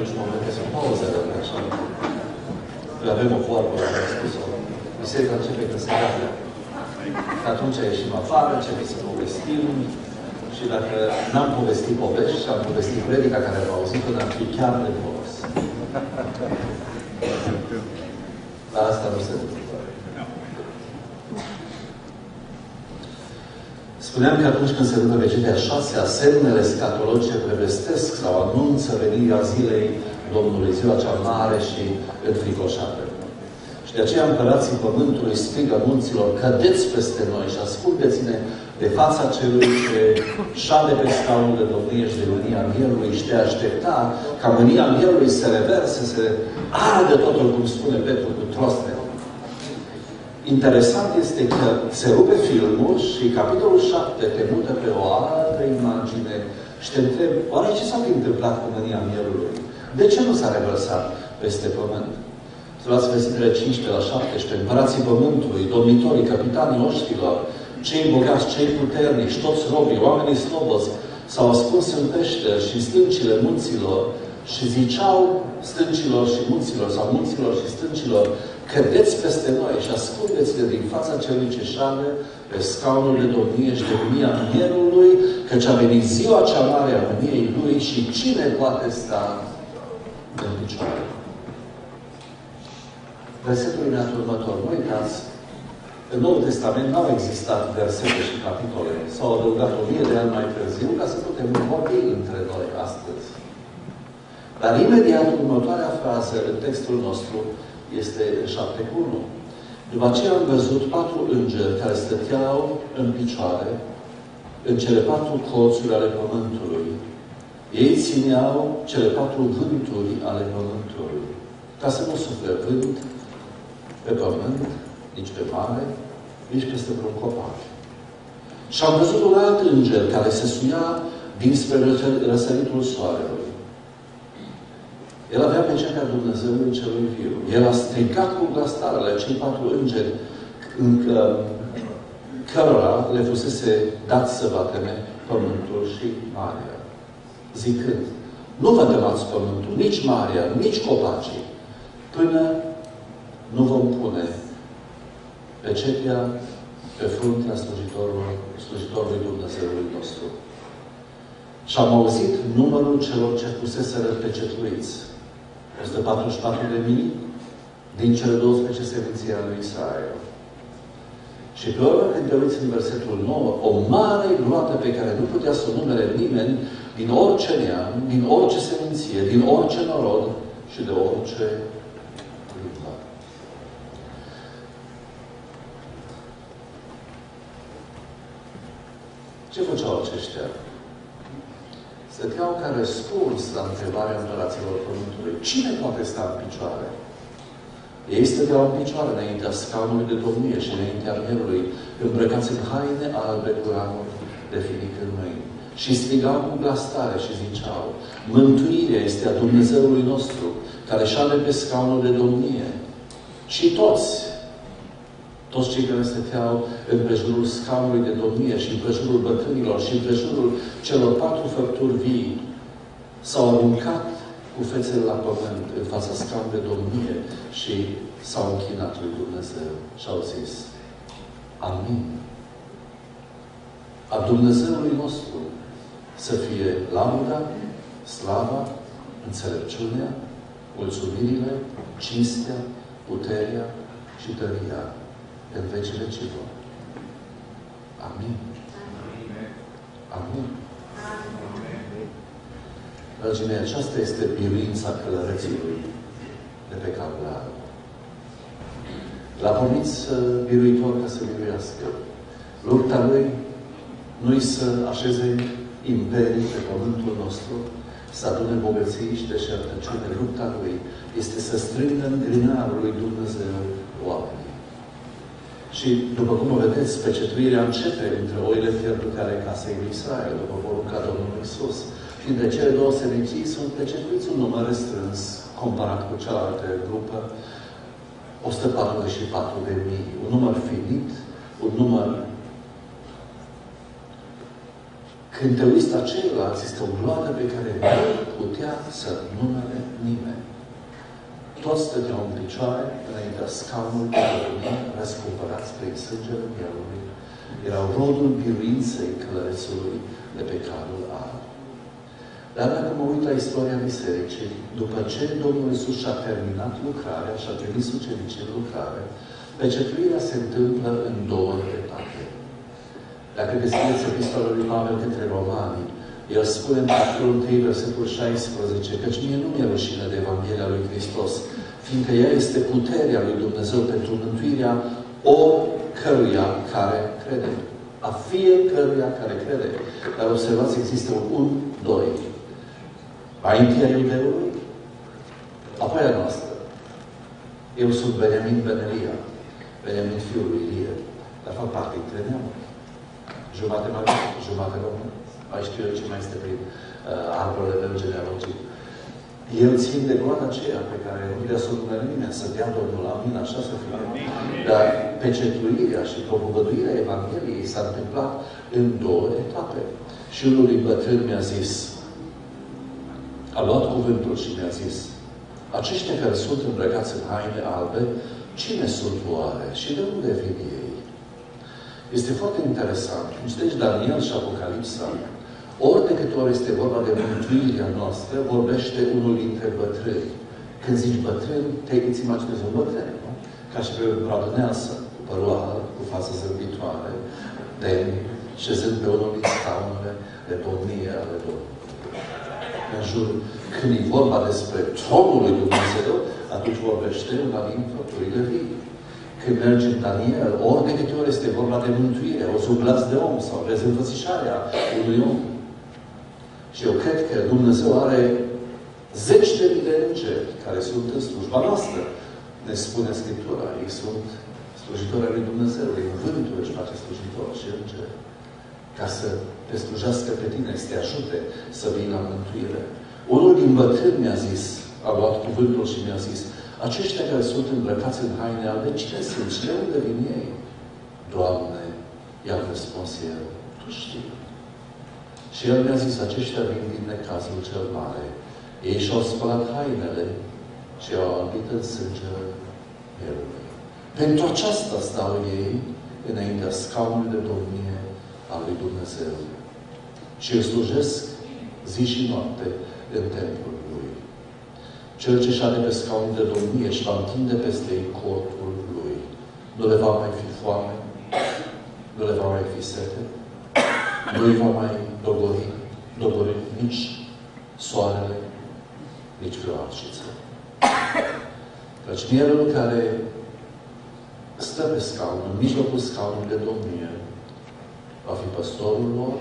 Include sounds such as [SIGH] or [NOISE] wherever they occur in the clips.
Deci momente sunt pauzele așa. Noi avem o vorbă, am spus-o. Biserica începe când se arată. Atunci ieșim afară, începem să povestim, și dacă n-am povestit povești și am povestit predica care am auzit-o, dar fi chiar de folos. Dar asta nu se întâmplă. Spuneam că atunci când se dă vegetatea șasea, semnele scatologice prevestesc sau anunță venirea zilei Domnului, ziua cea mare și înfricoșată. Și de aceea împărații Pământului strigă munților, cădeți peste noi și asculteți-ne de fața celui ce șade pe scaunul de domnie și de mânia mielului și de aștepta ca mânia mielului să reverse, să arde totul, cum spune Petru, cu trosne. Interesant este că se rupe filmul și capitolul 7 te mută pe o altă imagine și te întreb, oare ce s-a întâmplat cu mânia mielului? De ce nu s-a revărsat peste pământ? Să luați versetele 15 la 17, împărații pământului, domnitorii, capitanii oștilor, cei bogați, cei puternici, toți robii, oamenii slobozi, s-au ascuns în peșteri și stâncile munților și ziceau stâncilor și munților, sau munților și stâncilor, cădeți peste noi și asculteți-le din fața celui ce șade pe scaunul de domnie și de mânia mierului, căci a venit ziua cea mare a mâniei lui și cine poate sta în picioare. Versetul următor. Nu uitați în Noul Testament n-au existat versete și capitole. S-au adăugat o mie de ani mai târziu ca să putem vorbi între noi astăzi. Dar imediat următoarea frază în textul nostru este 7 cu 1. După aceea am văzut patru îngeri care stăteau în picioare în cele patru colțuri ale pământului. Ei țineau cele patru vânturi ale pământului, ca să nu sufle vânt pe pământ, nici pe mare, nici peste vreun copac. Și am văzut un alt înger care se suia dinspre răsăritul soarelui. El avea pe cea Dumnezeului celui viu. El a stricat cu glas tare cei patru îngeri încă cărora le fusese dat să vateme pământul și marea. Zicând, nu vă temați pământul, nici marea, nici copacii, până nu vom pune pecetea pe fruntea slujitorului, slujitorului Dumnezeului nostru. Și am auzit numărul celor ce fuseseră pecetuiți. 144 de mii din cele 12 seminții ale lui Israel. Și pe urmă, când te uiți în versetul 9, o mare gloată pe care nu putea să o numere nimeni din orice neam, din orice seminție, din orice norod și de orice Ce făceau aceștia? Stăteau ca răspuns la întrebarea împăraților Pământului. Cine poate sta în picioare? Ei stăteau în picioare înaintea scaunului de domnie și înaintea mielului, îmbrăcați în haine albe cu ramuri de finic în mâini. Și strigau cu glas tare și ziceau, Mântuirea este a Dumnezeului nostru, care șade pe scaunul de domnie. Și toți, toți cei care stăteau în prejurul scaunului de domnie și în prejurul bătrânilor și în prejurul celor patru făpturi vii s-au aruncat cu fețele la pământ în fața scaunului de domnie și s-au închinat lui Dumnezeu și au zis Amin. A Dumnezeului nostru să fie lauda, slava, înțelepciunea, mulțumirile, cinstea, puterea și tăria în vecile vecilor. Amin. Amin. Dragii mei, aceasta este biruința călărețului de pe calvar. L-a pornit biruitor ca să biruiască. Lupta lui nu-i să așeze imperii pe pământul nostru, să adune bogății și deșertăciune. Lupta lui este să strângă în grinarul lui Dumnezeu oameni. Și, după cum o vedeți, pecetuirea începe între oile pierdute ale casei lui Israel, după porunca Domnului Isus. Și între cele două senicii sunt pecetuiți un număr restrâns, comparat cu cealaltă grupă, 144 de mii. Un număr finit, un număr Când te uiți la ceilalți, este o gloană pe care nu putea să numere nimeni. Toți stăteau în picioare înaintea scaunului de domnie, răscumpărați prin sângele Mielului. Erau rodul biruinței călărețului de pe calul alb. Dar dacă mă uit la istoria Bisericii, după ce Domnul Iisus și-a terminat lucrarea și-a trimis ucenicii în lucrare, pecetuirea se întâmplă în două etape. Dacă deschideți epistola lui Pavel către Romani, el spune în capitolul 1, versetul 16, căci mie nu mi-e rușine de Evanghelia lui Hristos, fiindcă ea este puterea lui Dumnezeu pentru mântuirea oricăruia care crede. A fiecăruia care crede. Dar observați, există un 1, 2. Mai întâi a iudeului, apoi a noastră. Eu sunt Benjamin Benelia, Benjamin fiul lui Ilie, dar fac parte dintre neamuri. Jumate mai jumate român. Mai știu eu ce mai este prin uh, arborele meu genealogic. Eu țin de gloana aceea pe care nu le asumă nimeni, să dea Domnul la mine, așa să fie. Dar pecetuirea și propovăduirea Evangheliei s-a întâmplat în două etape. Și unul din bătrân mi-a zis, a luat cuvântul și mi-a zis, aceștia care sunt îmbrăcați în haine albe, cine sunt oare și de unde vin ei? Este foarte interesant. Citești Daniel și Apocalipsa. Ori de câte ori este vorba de mântuirea noastră, vorbește unul dintre bătrâni. Când zici bătrân, te îți imaginezi un bătrân, nu? Ca și pe Brad Nelson, cu păroară, cu față zâmbitoare, de șezând pe unul din scaunele de domnie ale Domnului în jur. Când e vorba despre tronul lui Dumnezeu, atunci vorbește una din făpturile vii. Când mergi în Daniel, ori de câte ori este vorba de mântuire, o sublas de om sau rezînvățișarea unui om. Și eu cred că Dumnezeu are zeci de mii de îngeri care sunt în slujba noastră. Ne spune Scriptura. Ei sunt slujitori lui Dumnezeu. Ei vântul își face slujitor și îngeri ca să te slujească pe tine, să te ajute să vii la mântuire. Unul din bătrâni mi-a zis, a luat cuvântul și mi-a zis, aceștia care sunt îmbrăcați în haine albe, cine sunt și de unde vin ei? Doamne, i-am răspuns eu, Tu știi. Și el mi-a zis, aceștia vin din necazul cel mare. Ei și-au spălat hainele și au albit în sângele Mielului. Pentru aceasta stau ei înaintea scaunului de domnie al lui Dumnezeu. Și îl slujesc zi și noapte în templul lui. Cel ce șade pe scaun de domnie și va întinde peste ei corpul lui. Nu le va mai fi foame, nu le va mai fi sete, nu îi va mai dogori, dogori nici soarele, nici vreo arciță. Căci mielul care stă pe scaun, în mijlocul scaunului de domnie, va fi păstorul lor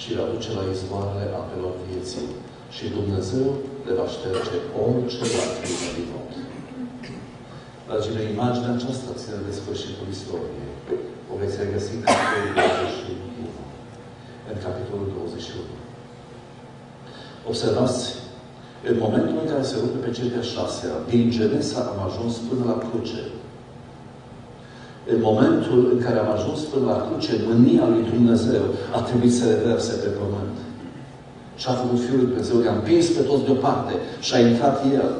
și îl aduce la izvoarele apelor vieții. Și Dumnezeu le va șterge orice lacrimă din ochi. Dragii mei, imaginea aceasta ține de sfârșitul istoriei. O veți regăsi în capitolul 21. În capitolul 21. Observați, în momentul în care se rupe pe cel de-a șasea, din Genesa am ajuns până la cruce. În momentul în care am ajuns până la cruce, mânia lui Dumnezeu a trebuit să reverse pe pământ. Și a făcut Fiul lui Dumnezeu, i-a împins pe toți deoparte și a intrat El.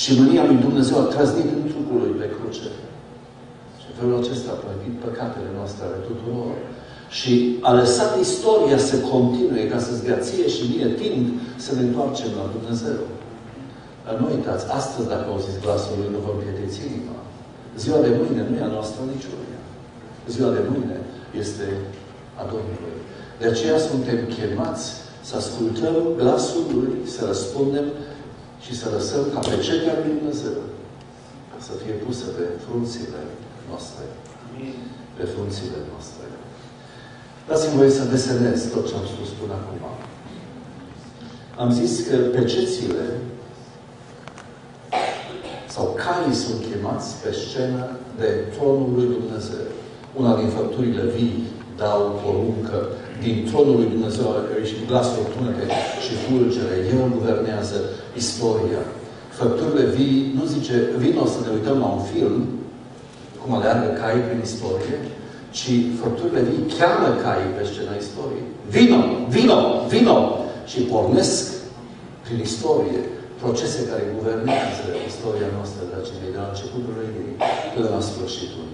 Și mânia lui Dumnezeu a trăznit în trupul lui pe cruce. Și în felul acesta a plătit păcatele noastre ale tuturor. Și a lăsat istoria să continue ca să-ți dea ție și mie timp să ne întoarcem la Dumnezeu. Dar nu uitați, astăzi, dacă auziți glasul lui, nu vă împietriți inima. Ziua de mâine nu e a noastră niciunia. Ziua de mâine este a Domnului. De aceea suntem chemați să ascultăm glasul Lui, să răspundem și să lăsăm ca pe cetea lui Dumnezeu să fie pusă pe frunțile noastre. Pe frunțile noastre. Dați-mi voie să desenez tot ce am spus până acum. Am zis că pecețile sau caii sunt chemați pe scenă de tronul lui Dumnezeu. Una din făpturile vii dau poruncă din tronul lui Dumnezeu și glasul tunete și fulgere. El guvernează istoria. Făpturile vii, nu zice, vino să ne uităm la un film, cum aleargă cai prin istorie, ci făpturile vii cheamă caii pe scena istoriei. Vino, vino, vino! Și pornesc prin istorie procese care guvernează istoria noastră, dragii mei, de la începutul ei până la sfârșitul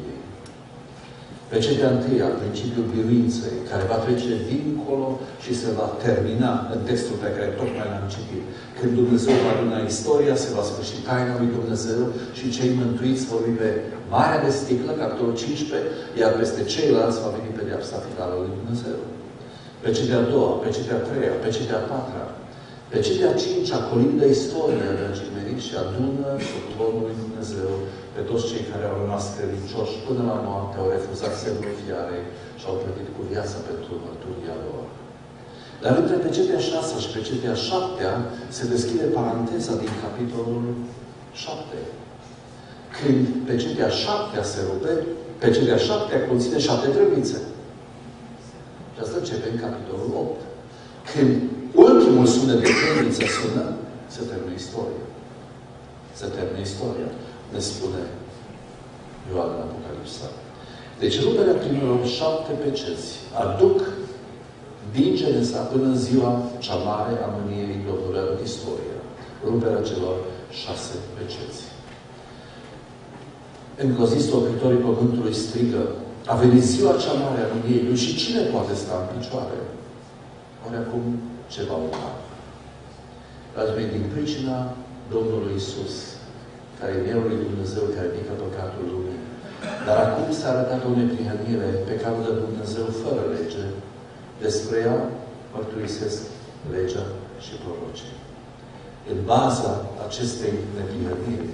ei. Pe cea de întâia, principiul biruinței, care va trece dincolo și se va termina în textul pe care tocmai l-am citit. Când Dumnezeu va aduna istoria, se va sfârși taina lui Dumnezeu și cei mântuiți vor pe Marea de Sticlă, capitolul 15, iar peste ceilalți va veni pedeapsa finală lui Dumnezeu. Pe cea de-a doua, pe cea de-a treia, pe cea de-a patra, pe cea de-a cincea colindă istoria, dragii mei, și adună sub tronul lui Dumnezeu pe toți cei care au rămas credincioși până la moarte, au refuzat semnul fiarei și au plătit cu viața pentru mărturia lor. Dar între pe cea de-a șasea și pe cea de-a șaptea se deschide paranteza din capitolul 7. Când pe cea de-a șaptea se rupe, pe cea de-a șaptea conține șapte trebuințe. Și asta începe în capitolul 8. Când ultimul sunet de credință sună, se termină istoria. Se termină istoria, ne spune Ioan în Apocalipsa. Deci ruperea primelor șapte peceți aduc din Genesa până în ziua cea mare a mânierii Domnului în istoria. Ruperea celor șase peceți. Încă o zi, stolpitorii pământului strigă, a venit ziua cea mare a mânierii lui și cine poate sta în picioare? Ori acum ce va urma. Dragii mei, din pricina Domnului Isus, care e Mielul lui Dumnezeu care ridică păcatul lumii, dar acum s-a arătat o neprihănire pe care de Dumnezeu fără lege. Despre ea mărturisesc legea și prorocii. În baza acestei neprihăniri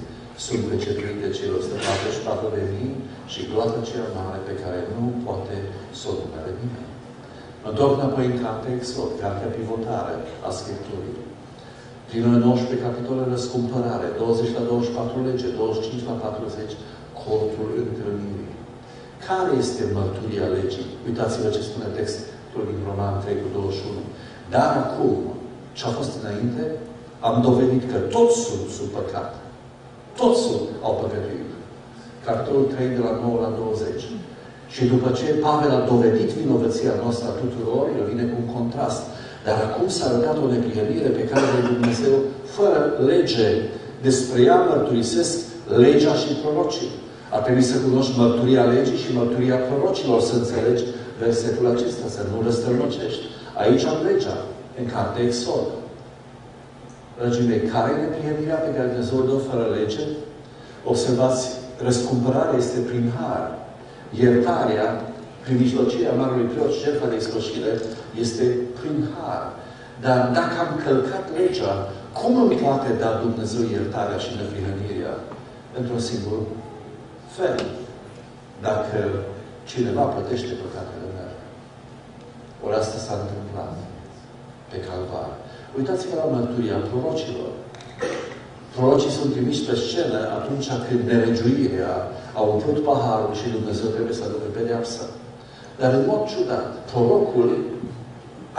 sunt pecetuite cele 144 de mii și gloata cea mare pe care nu poate să o nimeni. Mă întorc înapoi în cartea Exod, cartea pivotare a Scripturii. Primele 19 capitole răscumpărare, 20 la 24 lege, 25 la 40, cortul întâlnirii. Care este mărturia legii? Uitați-vă ce spune textul din Roman 3 cu 21. Dar acum, ce a fost înainte, am dovedit că toți sunt sub păcat. Toți sunt, au păcătuit. Capitolul 3 de la 9 la 20. Și după ce Pavel a dovedit vinovăția noastră a tuturor, el vine cu un contrast. Dar acum s-a arătat o neprihănire pe care de Dumnezeu, fără lege, despre ea mărturisesc legea și prorocii. Ar trebui să cunoști mărturia legii și mărturia prorocilor, să înțelegi versetul acesta, să nu răstălmăcești. Aici am legea, în cartea Exod. Dragii mei, care e neprihănirea pe care Dumnezeu dă fără lege? Observați, răscumpărarea este prin har iertarea prin mijlocirea Marului Preot și jertfa de ispășire este prin har. Dar dacă am călcat legea, cum îmi poate da Dumnezeu iertarea și neprihănirea? Într-un singur fel. Dacă cineva plătește păcatele mele. Ori asta s-a întâmplat pe calvar. Uitați-vă la mărturia prorocilor. Prorocii sunt trimiși pe scenă atunci când nelegiuirea a umplut paharul și Dumnezeu trebuie să aducă pedeapsa. Dar în mod ciudat, prorocul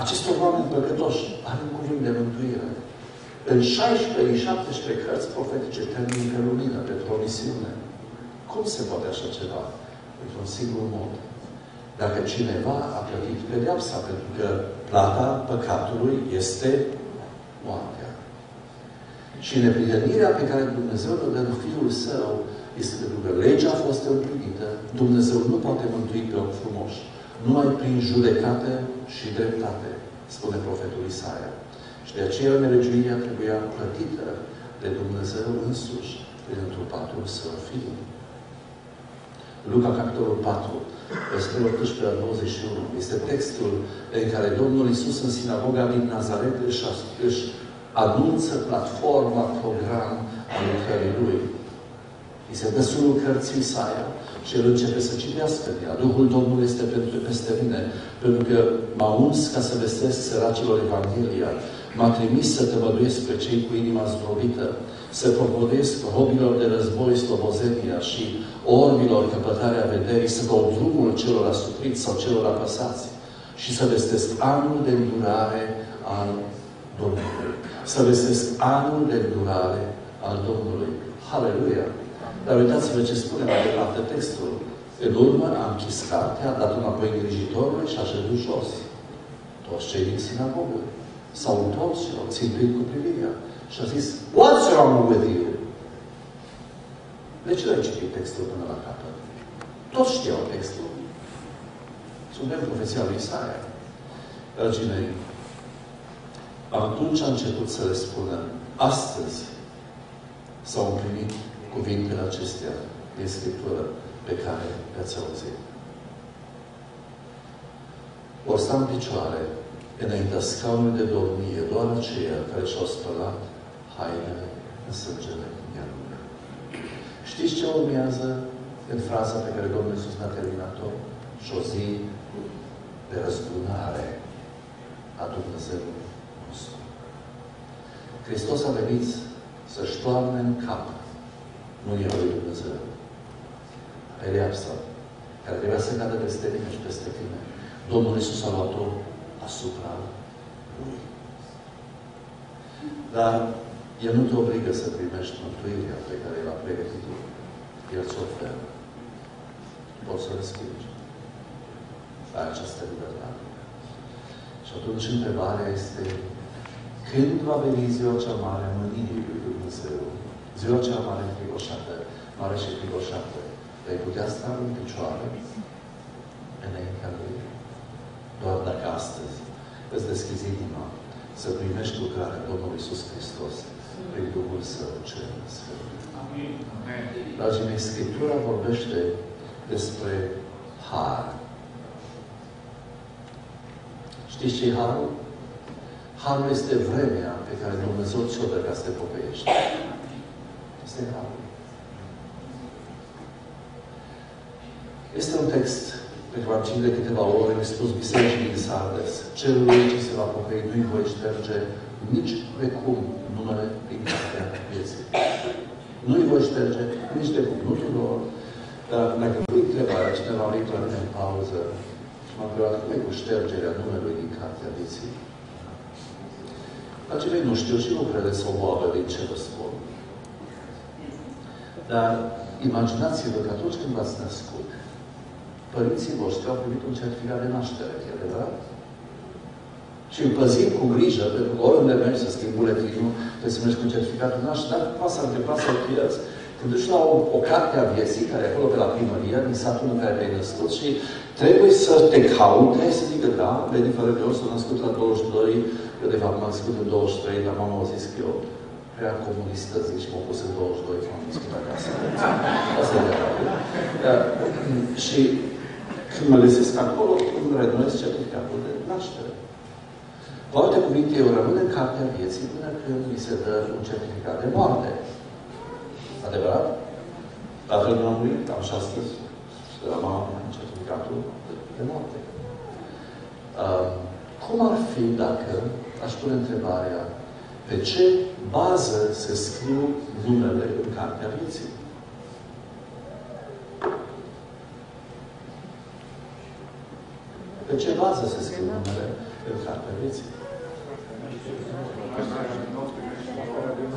acestor oameni păcătoși are un cuvânt de mântuire. În 16, în 17 cărți profetice termin pe lumină, pentru o misiune. Cum se poate așa ceva? Într-un singur mod. Dacă cineva a plătit pedeapsa, pentru că plata păcatului este moartea. Și neprihănirea pe care Dumnezeu o dă în Fiul Său este pentru că legea a fost împlinită. Dumnezeu nu poate mântui pe om frumos. Numai prin judecată și dreptate, spune profetul Isaia. Și de aceea nelegiuirea trebuia plătită de Dumnezeu însuși prin întrupatul Său Fiul. Luca, capitolul 4, versetul 18 la 21, este textul în care Domnul Isus în sinagoga din Nazaret își, își anunță platforma, program al lucrării Lui. Îi se dă sunul cărții Isaia și el începe să citească ea. Duhul Domnului este pentru, peste mine, pentru că m-a uns ca să vestesc săracilor Evanghelia. M-a trimis să tămăduiesc pe cei cu inima zdrobită, să propovăduiesc robilor de război slobozenia și orbilor căpătarea vederii, să dau drumul celor asupriți sau celor apăsați și să vestesc anul de îndurare al Domnului. Să vestesc anul de îndurare al Domnului. Haleluia! Dar uitați-vă ce spune mai departe textul. În urmă a închis cartea, a dat înapoi îngrijitorului și a ședut jos. Toți cei din sinagogă s-au întors și au ținut cu privirea. Și a zis, What's wrong with you? De ce ai citit textul până la capăt? Toți știau textul. Suntem profeția lui Isaia. Dragii mei, atunci a început să le spună, astăzi s-au împlinit cuvintele acestea din Scriptură pe care le-ați auzit. Or sta în picioare înaintea scaunului de dormie doar aceia care și-au spălat hainele în sângele mielului. Știți ce urmează în fraza pe care Domnul Iisus ne-a terminat-o? Și o zi de răzbunare a Dumnezeului nostru. Hristos a venit să-și toarne în cap mânia lui Dumnezeu. Pedeapsa care trebuia să cadă peste tine și peste tine. Domnul Iisus a luat-o asupra Lui. Dar El nu te obligă să primești mântuirea pe care El a pregătit-o. El ți oferă. Poți să respingi. Ai această libertate. Și atunci întrebarea este când va veni ziua cea mare a mânirii lui Dumnezeu? Ziua cea mare frigoșată, mare și frigoșată. Vei putea sta în picioare înaintea Lui? Doar dacă astăzi îți deschizi inima să primești lucrarea Domnului Iisus Hristos prin Duhul Său cel Sfânt. Dragii mei, Scriptura vorbește despre har. Știți ce e harul? Harul este vremea pe care Dumnezeu ți-o dă ca să te pocăiești. Este harul. Este un text pe care am citit de câteva ore, mi spus bisericii din Sardes. Celui ce se va pocăi nu-i voi șterge nici de cum numele din cartea vieții. Nu-i voi șterge nici de cum. Nu tuturor. Dar dacă pui întrebarea, cineva a venit la mine în pauză și m-a întrebat cum e cu ștergerea numelui din cartea vieții. Dragii nu știu și nu crede să o boabă din ce vă spun. Dar imaginați-vă că atunci când v-ați născut, părinții voștri au primit un certificat de naștere, e adevărat? Și îl păzim cu grijă, pentru că oriunde mergi să schimbi buletinul, trebuie să mergi cu un certificat de naștere, dar poate să întâmpla să-l pierzi. Când duci la o, o carte a vieții, care e acolo pe la primărie, din satul în care te-ai născut și trebuie să te caute, să zică, da, Lady fără de s-a născut la 22, eu de fapt m-am născut în 23, dar mama a zis că eu prea comunistă, zic, și m-am pus în 22 și m-am născut acasă. Asta e da. Și când mă găsesc acolo, îmi renuiesc certificatul de naștere. Cu alte cuvinte, eu rămân în cartea vieții până când mi se dă un certificat de moarte. Adevărat? Tatăl meu a murit, am și astăzi. Și de la mama un certificatul de moarte. Uh, cum ar fi dacă aș pune întrebarea pe ce bază se scriu numele în cartea vieții? Pe ce bază se scriu numele în cartea vieții?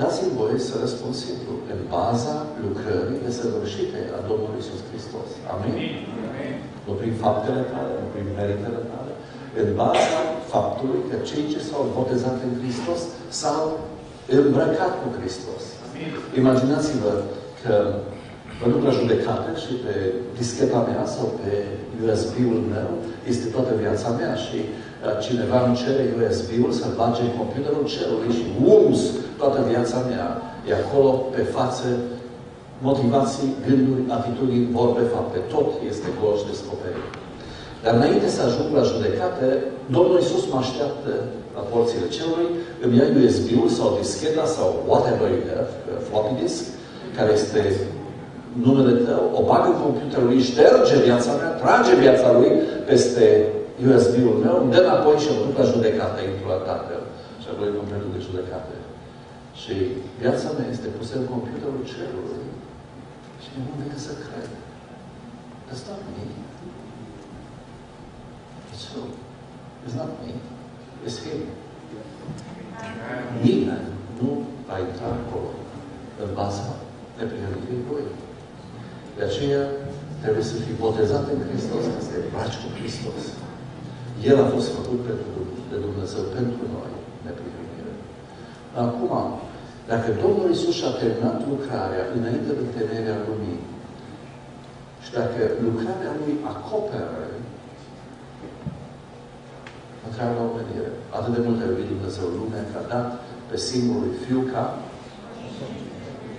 Dați-mi voie să răspund simplu. În baza lucrării desăvârșite a Domnului Iisus Hristos. Amin? Nu prin faptele tale, nu prin meritele tale. În baza faptului că cei ce s-au botezat în Hristos s-au îmbrăcat cu Hristos. Imaginați-vă că mă duc la judecată și pe discheta mea sau pe USB-ul meu este toată viața mea și uh, cineva îmi cere USB-ul să-l bage în computerul cerului și ums toată viața mea. E acolo pe față motivații, gânduri, atitudini, vorbe, fapte. Tot este gol și descoperit. Dar înainte să ajung la judecată, Domnul Iisus mă așteaptă la porțile cerului, îmi ia USB-ul sau discheta sau whatever you have, floppy disk, care este numele tău, o bagă în computerul lui, șterge viața mea, trage viața lui peste USB-ul meu, îmi dă înapoi și mă duc la judecată, intru la Tatăl. Și apoi completul de judecată. Și viața mea este pusă în computerul cerului. Și nu am decât să cred. That's not me. It's who? It's not me. It's Him. Nimeni nu va intra acolo în baza neprihănirii Lui. De aceea, trebuie să fii botezat în Hristos, ca să te îmbraci cu Hristos. El a fost făcut pentru, de Dumnezeu pentru noi, neprihănire. Acum, dacă Domnul Isus și-a terminat lucrarea înainte de temerea lumii și dacă lucrarea Lui acoperă întreaga omenire, atât de mult a iubit Dumnezeu lumea că a dat pe singurul Fiu ca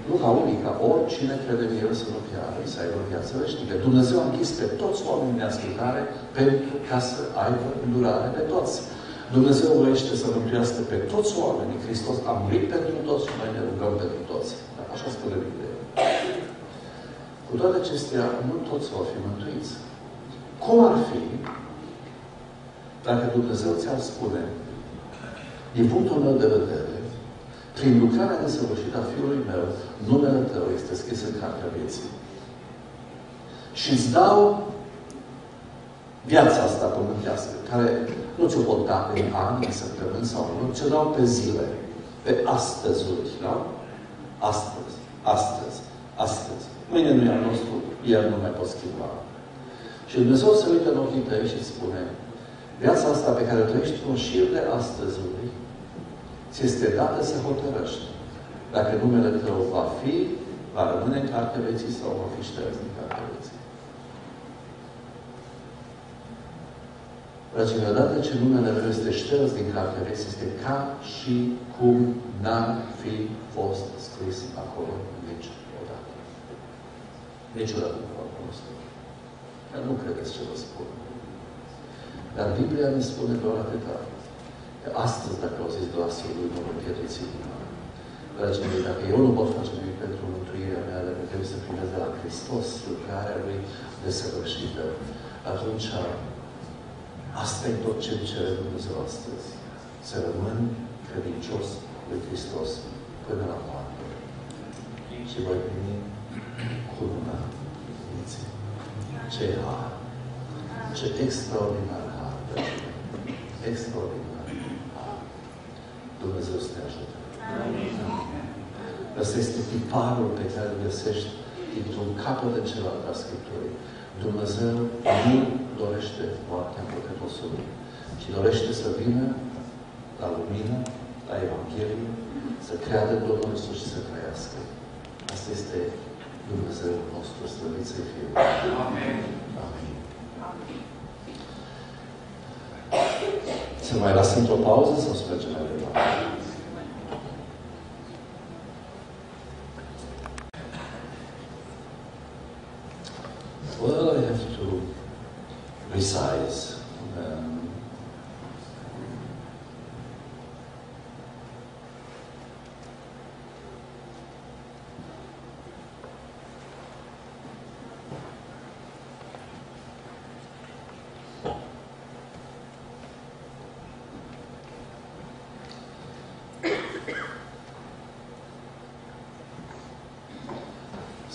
nu ca unica, oricine crede în El să nu piară, să aibă viață veșnică. Dumnezeu a închis pe toți oamenii de ascultare pentru ca să aibă îndurare pe toți. Dumnezeu voiește să mântuiască pe toți oamenii. Hristos a murit pentru toți și noi ne rugăm pentru toți. Așa spune Biblia. Cu toate acestea, nu toți vor fi mântuiți. Cum ar fi dacă Dumnezeu ți-ar spune, din punctul meu de vedere, prin lucrarea desăvârșită a Fiului meu, numele tău este scris în cartea vieții. Și îți dau viața asta pământească, care nu ți-o pot da în ani, în săptămâni sau nu, ți-o dau pe zile, pe astăzuri, da? Astăzi, astăzi, astăzi. Mâine nu e al nostru, iar nu mai pot schimba. Și Dumnezeu se uită în ochii tăi și spune, viața asta pe care o trăiești un șir de astăzuri, ți este dată să hotărăști dacă numele tău va fi, va rămâne în cartea vieții sau va fi șters din cartea vieții. Dragii mei, odată ce numele meu este șters din cartea vieții, este ca și cum n-ar fi fost scris acolo niciodată. Niciodată nu a fost. Dar nu credeți ce vă spun. Dar Biblia ne spune doar atâta. Că astăzi, dacă au zis glasul lui, nu împietriți inima. Dragii mei, dacă eu nu pot face nimic pentru mântuirea mea, dacă trebuie să primesc de la Hristos lucrarea Lui desăvârșită, atunci asta e tot ce îmi cere Dumnezeu astăzi. Să rămân credincios lui Hristos până la moarte. Și voi primi cununa vieții. Ce har! Ce extraordinar har! Extraordinar har! Dumnezeu să te ajute. Ăsta este tiparul pe care îl găsești dintr-un capăt de celălalt al Scripturii. Dumnezeu nu dorește moartea păcătosului, ci dorește să vină la lumină, la Evanghelie, să creadă în Domnul Iisus și să trăiască. Asta este Dumnezeu nostru, slăvit să fie. Amen. Amen. Să mai las într-o pauză sau să mergem mai departe?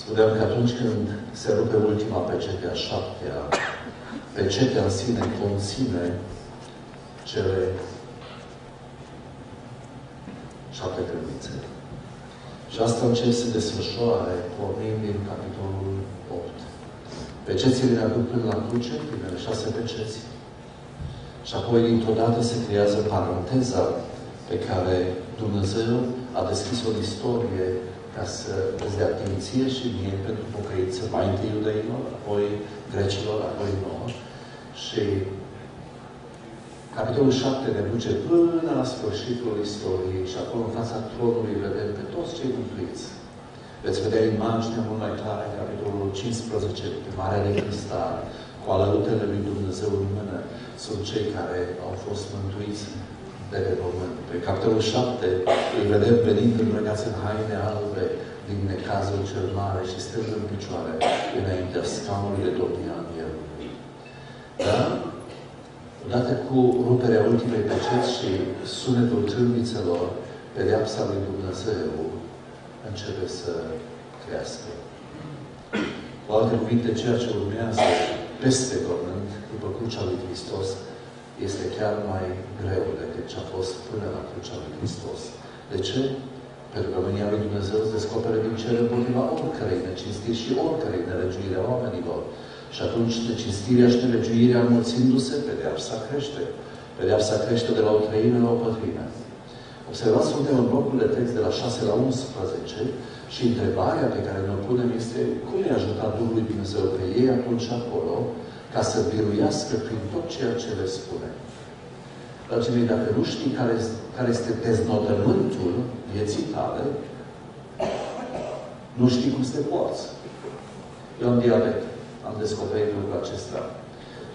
Spuneam că atunci când se rupe ultima pecete a șaptea, pecetea în sine conține cele șapte credințe. Și asta începe să desfășoare pornind din capitolul 8. Pecețile ne aduc până la cruce, primele șase peceți. Și apoi, dintr-o dată, se creează paranteza pe care Dumnezeu a deschis-o în istorie ca să îți dea atenție și mie pentru pocăință, mai întâi iudeilor, apoi grecilor, apoi nouă. Și capitolul 7 ne duce până la sfârșitul istoriei și acolo în fața tronului vedem pe toți cei mântuiți. Veți vedea imaginea mult mai clară în capitolul 15, pe Marea de Cristal, cu alăutele lui Dumnezeu în mână, sunt cei care au fost mântuiți de pe pământ. Pe capitolul 7 îi vedem venind îmbrăcați în haine albe din necazul cel mare și stând în picioare înaintea scaunului de domnia Îngerului. Da? Odată cu ruperea ultimei peceți și sunetul trâmbițelor, pedeapsa lui Dumnezeu începe să crească. Cu alte cuvinte, ceea ce urmează peste pământ, după crucea lui Hristos, este chiar mai greu decât ce a fost până la crucea lui Hristos. De ce? Pentru că mânia lui Dumnezeu îți descopere din cer împotriva oricărei necinstiri și oricărei nelegiuire a oamenilor. Și atunci necinstirea și nelegiuirea înmulțindu-se, pedeapsa crește. Pedeapsa crește de la o treime la o pătrime. Observați, suntem în blocul de text de la 6 la 11 și întrebarea pe care ne-o punem este cum i-a ajutat Duhul Dumnezeu pe ei atunci acolo ca să biruiască prin tot ceea ce le spune. Dragii mei, dacă nu știi care, care este deznodământul vieții tale, nu știi cum să te poți. Eu am diabet. Am descoperit lucrul acesta.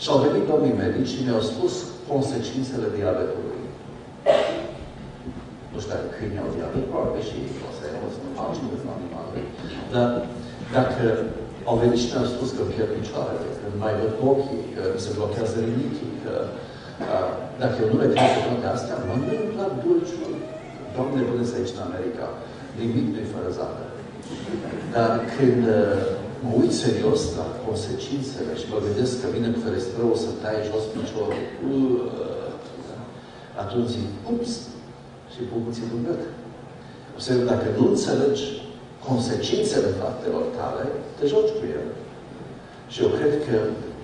Și au venit domnii medici și mi-au spus consecințele diabetului. Nu știu dacă câinii au diabet, probabil și ei o să iau să faci nu sunt animale. Dar dacă au venit și mi-au spus că îmi pierd picioarele, că nu mai văd ochii, că mi se blochează rinichii, că uh, dacă eu nu le cred toate astea, mă gândesc la dulciul. Doamne, puneți aici în America, nimic nu-i fără zahăr. Dar când uh, mă uit serios la consecințele și mă gândesc că vine cu ferestrău să tai jos piciorul, uh, atunci zic, ups, și pun puțin în gât. Observ, dacă nu înțelegi consecințele faptelor tale, te joci cu ele. Și eu cred că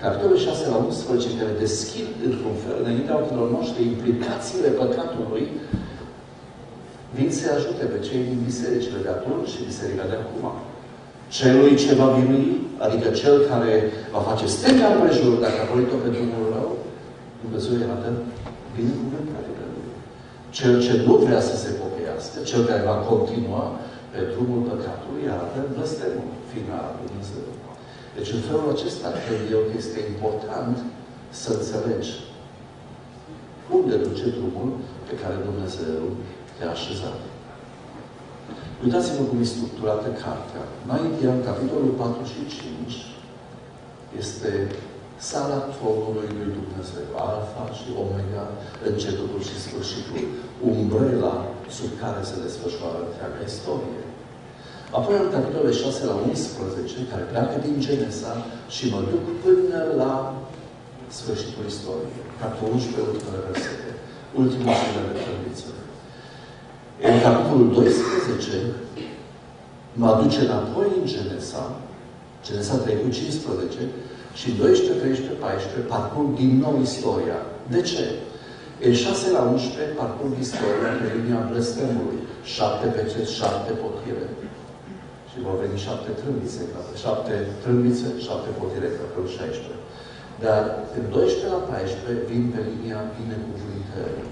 capitolul 6 la 11, care deschid într-un fel înaintea ochilor noștri implicațiile păcatului, vin să ajute pe cei din bisericile de atunci și biserica de acum. Celui ce va birui, adică cel care va face stânga împrejur, dacă a pornit-o pe drumul rău, Dumnezeu îi arată binecuvântările lui. Cel ce nu vrea să se pocăiască, cel care va continua pe drumul păcatului, arată blestemul final al Dumnezeu. Deci în felul acesta cred eu că este important să înțelegi unde duce drumul pe care Dumnezeu te-a așezat. Uitați-vă cum e structurată cartea. Înainte, în capitolul 4 și 5, este sala tronului lui Dumnezeu, Alfa și Omega, începutul și sfârșitul, umbrela sub care se desfășoară întreaga istorie. Apoi în capitolele 6 la 11, care pleacă din Genesa și mă duc până la sfârșitul istoriei. Capitolul 11, ultimele versete. Ultimul zile de trămiță. În capitolul 12, mă aduce înapoi în Genesa, Genesa 3 cu 15, și 12, 13, 14, parcurg din nou istoria. De ce? În 6 la 11 parcurg istoria pe linia blestemului. 7 pece, 7 potire. Și vor veni 7 trâmbițe, 7 trâmbițe, 7 potire, capitolul 16. Dar în 12 la 14 vin pe linia binecuvântării.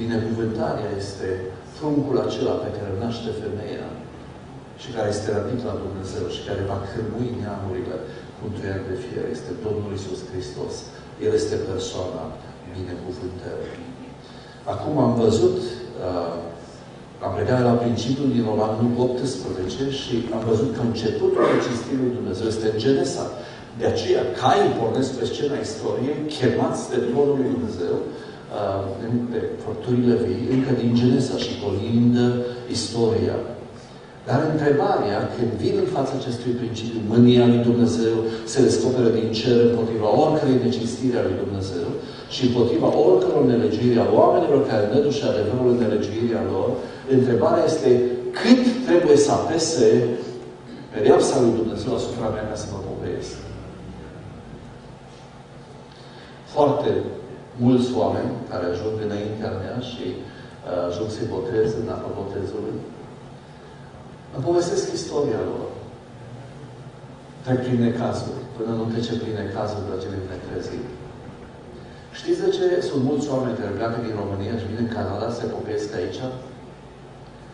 Binecuvântarea este pruncul acela pe care îl naște femeia și care este răpit la Dumnezeu și care va cârmui neamurile cu un de fier. Este Domnul Isus Hristos. El este persoana binecuvântării. Acum am văzut, uh, am plecat la principiul din Romanul 18 și am văzut că începutul existirii lui Dumnezeu este în Genesa. De aceea, caii pornesc pe scena istoriei, chemați de tronul lui Dumnezeu, uh, pe făpturile vii, încă din Genesa și colindă istoria. Dar întrebarea, când vin în fața acestui principiu, mânia lui Dumnezeu se descoperă din cer împotriva oricărei necinstire a lui Dumnezeu și împotriva oricăror nelegiuiri a oamenilor care năduși adevărul în nelegiuirea lor, întrebarea este cât trebuie să apese pedeapsa lui Dumnezeu asupra mea ca să mă pocăiesc. Foarte mulți oameni care ajung înaintea mea și uh, ajung să-i botez în apa botezului, îmi povestesc istoria lor. Trec prin necazuri. Până nu trece prin necazuri, dragii mei, necrezit. Știți de ce sunt mulți oameni care pleacă din România și vin în Canada să se pocăiesc aici?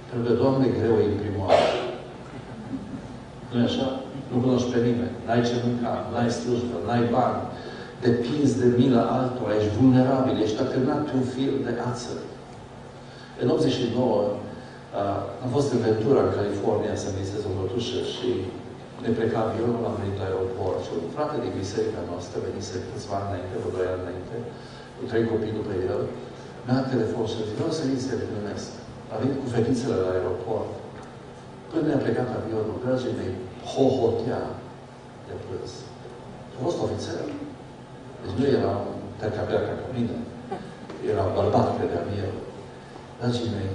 Pentru că, Doamne, greu e în primul an. nu e așa? Nu cunoști pe nimeni. N-ai ce mânca, n-ai slujbă, n-ai bani, depinzi de mila altora, ești vulnerabil, ești atârnat pe un fir de ață. În 89 uh, am fost în Ventura, în California, să visez o mătușă și ne pleca avionul, am venit la aeroport și un frate din biserica noastră venise câțiva ani înainte, vreo doi ani înainte, cu trei copii după el, mi-a telefon și zice, vreau să vin să te întâlnesc. A venit cu fetițele la aeroport. Până ne-a plecat avionul, dragii mei, hohotea de plâns. A fost ofițer. Deci nu era un terca-pleaca ca mine. Era un bărbat, credeam eu. Dragii mei,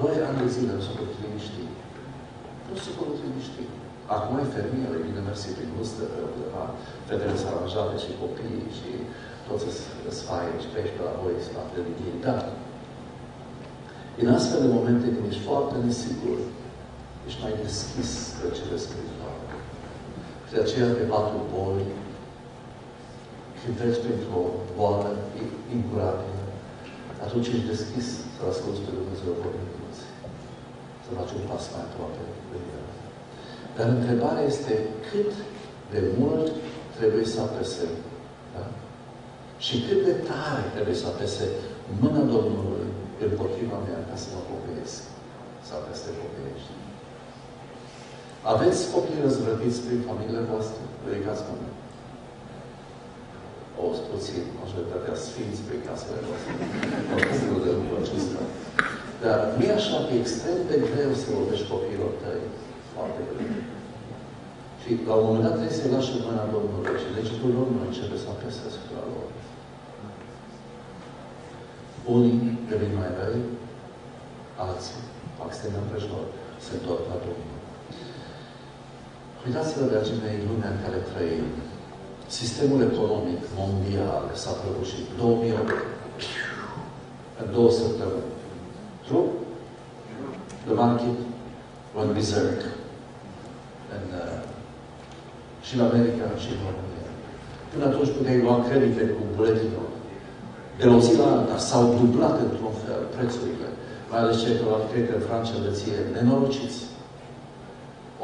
doi ani de zile am să pot liniști. Nu se pot liniști. Acum e fermier, e bine mersi prin gustă, pe undeva, fetele s-au aranjate și copiii și toți îți faie și pe aici pe la voi se fac de ei. Dar, în astfel de momente când ești foarte nesigur, ești mai deschis spre cele spirituale. Și de aceea, pe patul bolii, când treci printr-o boală incurabilă, atunci ești deschis să asculți pe Dumnezeu vorbindu-ți. Să faci un pas mai aproape de El. Dar întrebarea este cât de mult trebuie să apese da? și cât de tare trebuie să apese mâna Domnului împotriva mea ca să mă pocăiesc sau ca să te pocăiești. Aveți copii răzvrătiți prin familiile voastre? Ridicați mâna. O, puțin, majoritatea sfinți pe casele voastre. Nu de lucrul acesta. Dar nu e așa că e extrem de greu să vorbești copiilor tăi. Foarte greu. Și la un moment dat trebuie să-i lași în mâna Domnului și degetul Domnului începe să apese asupra lor. Unii devin mai răi, alții fac stângă împrejur, se întorc la Domnul. Uitați-vă, dragii mei, lumea în care trăim. Sistemul economic mondial s-a prăbușit. 2008. În două săptămâni. True? The market went berserk. În, uh, și în America și în România. Până atunci puteai lua credite cu buletinul. De la o zi la alta s-au dublat într-un fel prețurile. Mai ales cei care au credite în Franța de ție nenorociți.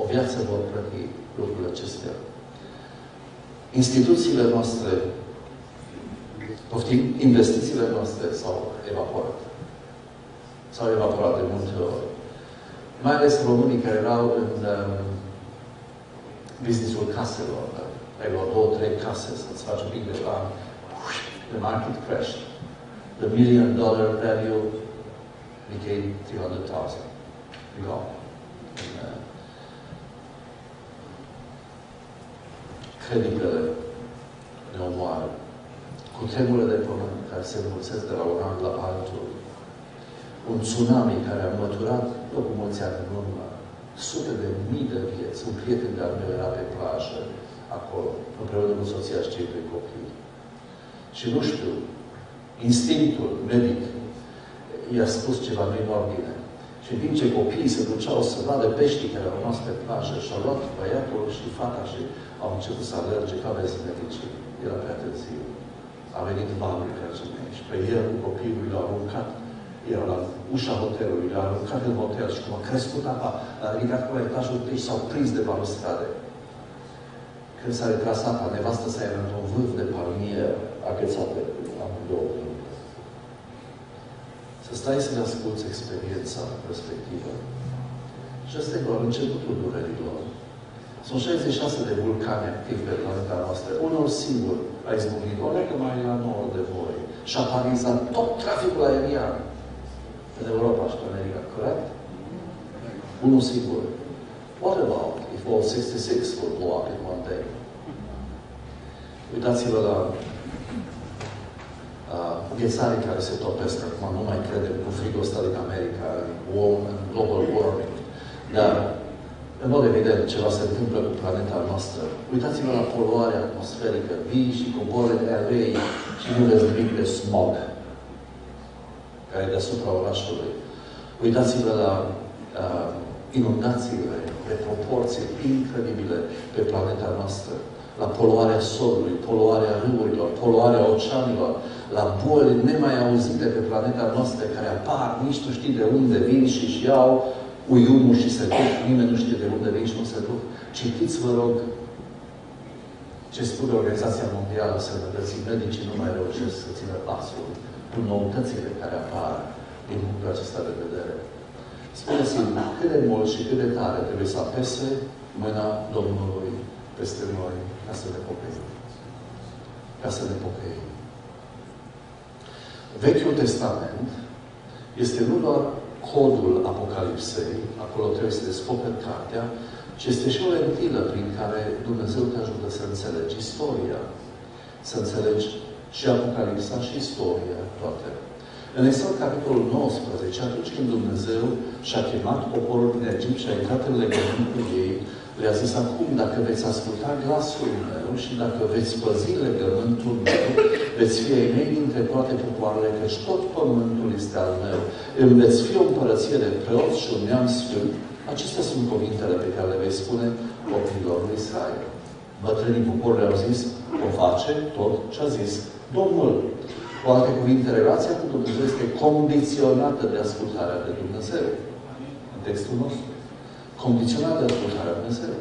O viață vor plăti lucrurile acestea. Instituțiile noastre, poftim, investițiile noastre s-au evaporat. S-au evaporat de multe ori. Mai ales românii care erau în um, businessul caselor. Ai luat două, trei case să-ți faci un pic de bani. The market crashed. The million dollar value became 300,000. Gone. Uh, creditele ne omoară. Cu tremure de pământ care se înmulțesc de la un an la altul. Un tsunami care a măturat, după mulți ani în urmă, sute de mii de vieți. Un prieten de-al meu era pe plajă, acolo, împreună cu soția și cei doi copii. Și nu știu, instinctul medic i-a spus ceva nu în ordine. Și în timp ce copiii se duceau să vadă peștii care au rămas pe plajă și au luat băiatul și fata și au început să alerge ca vezi medicii. Era prea târziu. A venit valul mei și pe el cu copilul l-a aruncat. Era la ușa hotelului, l-a aruncat în hotel și cum a crescut apa, a ridicat pe la etajul și s-au prins de balustrade. Când s-a retras apa, nevastă s-a era într-un vârf de palmier agățat pe două Să stai să-le asculți experiența respectivă. Și asta e doar începutul durerilor. Sunt 66 de vulcani activi pe planeta noastră. Unul singur a izbucnit, o lecă mai la nord de voi. Și a parizat tot traficul aerian în Europa și în America, corect? Unul singur. What about if all 66 would blow up in one day? Uitați-vă la uh, ghețarii care se topesc acum, nu mai credem cu frigul ăsta din America, în global warming. Dar în mod evident, ceva se întâmplă cu planeta noastră. Uitați-vă la poluarea atmosferică. Vii și cobori de alei și nu vezi nimic de smog care e deasupra orașului. Uitați-vă la uh, inundațiile de proporții incredibile pe planeta noastră, la poluarea solului, poluarea râurilor, poluarea oceanilor, la boli nemai auzite pe planeta noastră care apar, nici nu știi de unde vin și își iau uiumul și se duc, nimeni nu știe de unde vin și nu se duc. Citiți, vă rog, ce spune Organizația Mondială Sănătății. Medicii nu mai reușesc să țină pasul cu noutățile care apar din punctul acesta de vedere. Spuneți-mi cât de mult și cât de tare trebuie să apese mâna Domnului peste noi ca să ne pocăim. Ca să ne pocăim. Vechiul Testament este nu doar codul Apocalipsei, acolo trebuie să descoperi cartea, ci este și o lentilă prin care Dumnezeu te ajută să înțelegi istoria, să înțelegi și Apocalipsa și istoria, toate. În Exod, capitolul 19, atunci când Dumnezeu și-a chemat poporul din Egipt și a intrat în legământ cu ei, le-a zis acum, dacă veți asculta glasul meu și dacă veți păzi legământul meu, veți fi ai mei dintre toate popoarele, căci tot pământul este al meu. Îmi veți fi o împărăție de preoți și un neam sfânt. Acestea sunt cuvintele pe care le vei spune copiilor lui Israel. Bătrânii poporului au zis, o face tot ce a zis Domnul. Cu alte cuvinte, relația cu Dumnezeu este condiționată de ascultarea de Dumnezeu. În textul nostru. Condiționată de ascultarea de Dumnezeu.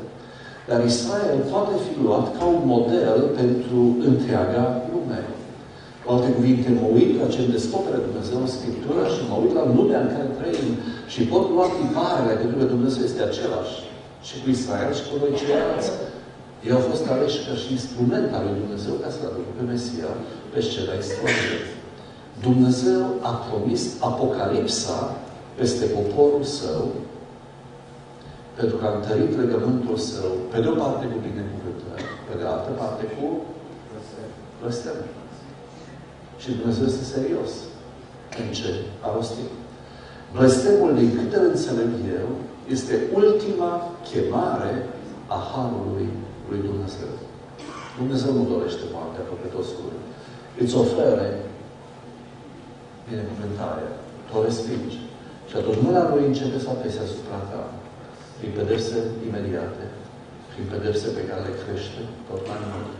Dar Israel poate fi luat ca un model pentru întreaga lume. Cu alte cuvinte, mă uit la ce îmi descoperă Dumnezeu în Scriptură și mă uit la lumea în care trăim și pot lua tiparele că Dumnezeu este același. Și cu Israel și cu noi ceilalți. Ei au fost aleși ca și instrument al lui Dumnezeu ca să-L aducă pe Mesia pe scena istoriei. Dumnezeu a promis Apocalipsa peste poporul său pentru că a întărit legământul său, pe de o parte cu binecuvântări, pe de altă parte cu blestem. Și Dumnezeu este serios în ce a rostit. Blestemul, din câte înțeleg eu, este ultima chemare a Harului lui Dumnezeu. Dumnezeu nu dorește moartea păcătosului. Îți ofere binecuvântarea. Tu o respingi. Și atunci mâna lui începe să apese asupra ta. Prin pedepse imediate. Prin pedepse pe care le crește tot mai mult.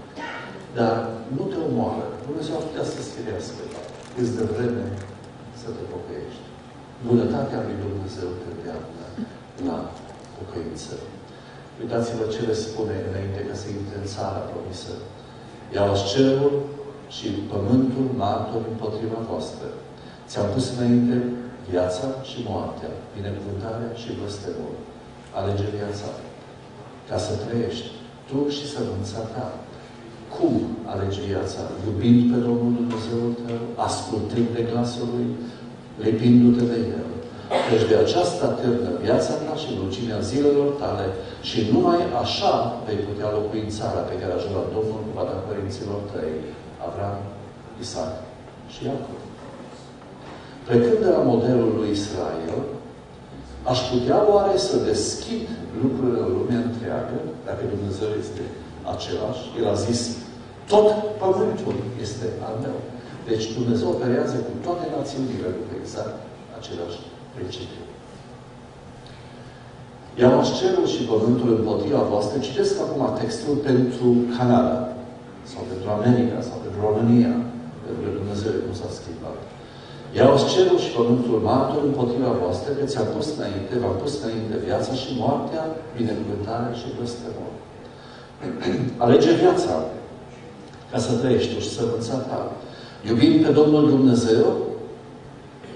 Dar nu te omoară. Dumnezeu ar putea să-ți firească. Îți dă vreme să te pocăiești. Bunătatea lui Dumnezeu te îndeamnă la pocăință. Uitați-vă ce le spune înainte ca să intre în țara promisă. Iau cerul și pământul martori împotriva voastră. Ți-am pus înainte viața și moartea, binecuvântarea și blestemul. Alege viața ca să trăiești tu și sămânța ta. Cum alegi viața? Iubind pe Domnul Dumnezeul tău, ascultând de glasul Lui, lipindu-te de El, deci de aceasta târnă viața ta și lungimea zilelor tale și numai așa vei putea locui în țara pe care a jurat Domnul cu vada părinților tăi, Avram, Isaac și Iacov. Plecând de la modelul lui Israel, aș putea oare să deschid lucrurile în lumea întreagă, dacă Dumnezeu este același? El a zis, tot pământul este al meu. Deci Dumnezeu operează cu toate națiunile cu exact același principiu. Iar cerul și pământul împotriva voastră, citesc acum textul pentru Canada, sau pentru America, sau pentru România, pentru că Dumnezeu nu s-a schimbat. Iar cerul și pământul martor împotriva voastră, că ți-am pus înainte, v-am pus înainte viața și moartea, binecuvântarea și blestemul. [CLEARS THROAT] Alege viața ca să trăiești tu și să ta. Iubim pe Domnul Dumnezeu,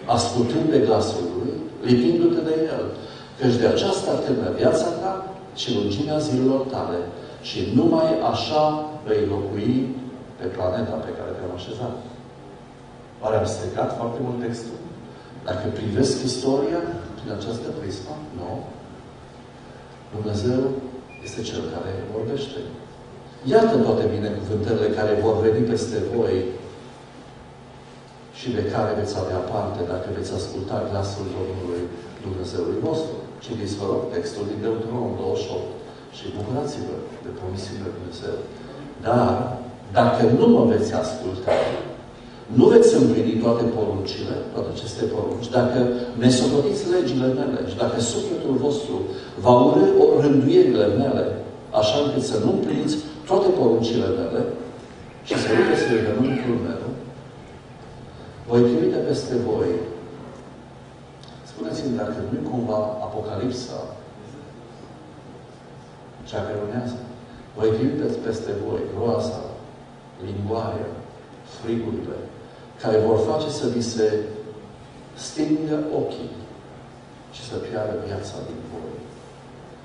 ascultând de glasul Lui, lipindu-te de El. Căci de aceasta termină viața ta și lungimea zilelor tale. Și numai așa vei locui pe planeta pe care te-am așezat. Oare am stricat foarte mult textul? Dacă privesc istoria prin această prismă, nu. Dumnezeu este Cel care vorbește. Iată toate binecuvântările care vor veni peste voi și de care veți avea parte dacă veți asculta glasul Domnului Dumnezeului vostru. Citiți, vă rog, textul din Deuteronom 28 și bucurați-vă de promisiunile Dumnezeu. Dar, dacă nu mă veți asculta, nu veți împlini toate poruncile, toate aceste porunci, dacă ne socotiți legile mele și dacă sufletul vostru va urâ rânduierile mele, așa încât să nu împliniți toate poruncile mele și să uiteți legământul meu, voi trimite peste voi. Spuneți-mi dacă nu cumva Apocalipsa, cea care urmează, voi trimite peste voi groasa, lingoarea, frigurile, care vor face să vi se stingă ochii și să piară viața din voi.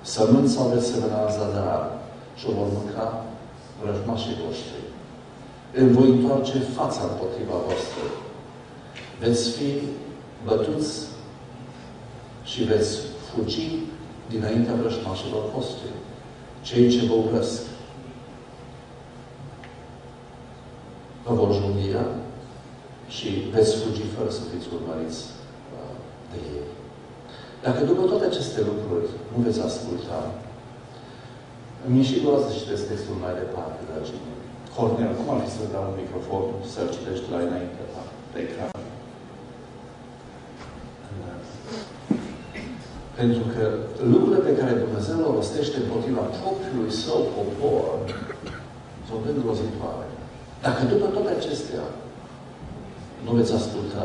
Sămânța veți semăna în zadar și o vor mânca răjmașii voștri. Îmi voi întoarce fața împotriva voastră veți fi bătuți și veți fugi dinaintea vrășmașilor voștri, cei ce vă urăsc. Vă vor junghia și veți fugi fără să fiți urmăriți uh, de ei. Dacă după toate aceste lucruri nu veți asculta, îmi e și doar să citesc textul mai departe, dragii mei. Cornel, cum ar fi să dau un microfon să-l citești la înainte, pe ecran? Pentru că lucrurile pe care Dumnezeu le rostește împotriva propriului său popor sunt îngrozitoare. Dacă după toate acestea nu veți asculta,